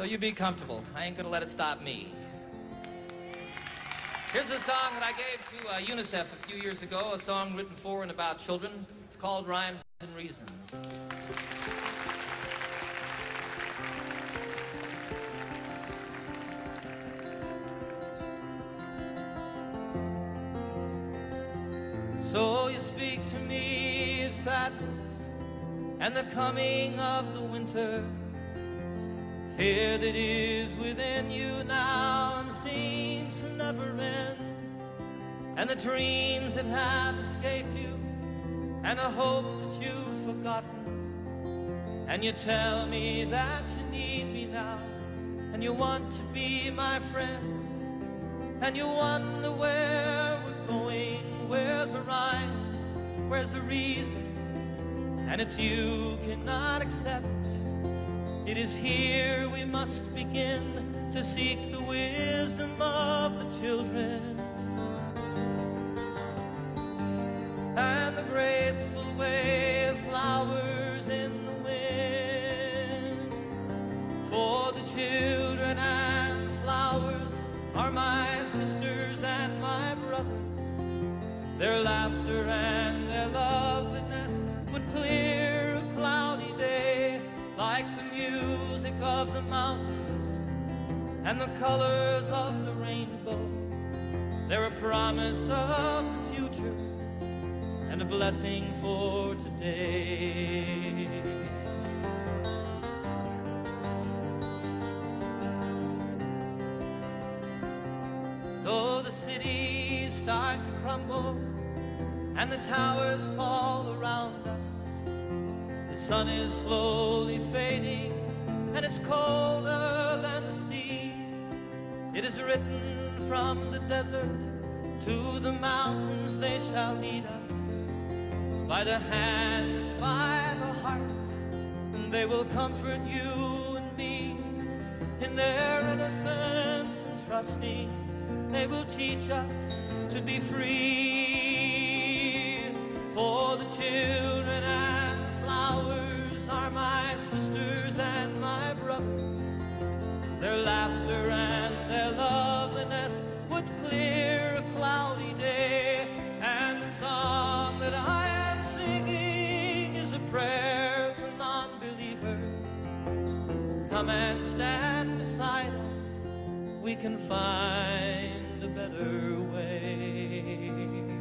So you be comfortable. I ain't gonna let it stop me. Here's a song that I gave to uh, UNICEF a few years ago, a song written for and about children. It's called Rhymes and Reasons. So you speak to me of sadness and the coming of the winter. Fear that is within you now seems to never end. And the dreams that have escaped you, and a hope that you've forgotten. And you tell me that you need me now, and you want to be my friend. And you wonder where we're going, where's the rhyme, where's the reason? And it's you cannot accept. It is here we must begin to seek the wisdom of the children. And the graceful way of flowers in the wind. For the children and flowers are my sisters and my brothers. Their laughter and of the mountains and the colors of the rainbow. They're a promise of the future and a blessing for today. Though the cities start to crumble and the towers fall around us, the sun is slowly fading and it's colder than the sea. It is written from the desert to the mountains they shall lead us by the hand and by the heart, and they will comfort you and me in their innocence and trusting. They will teach us to be free. For the children and stand beside us. We can find a better way.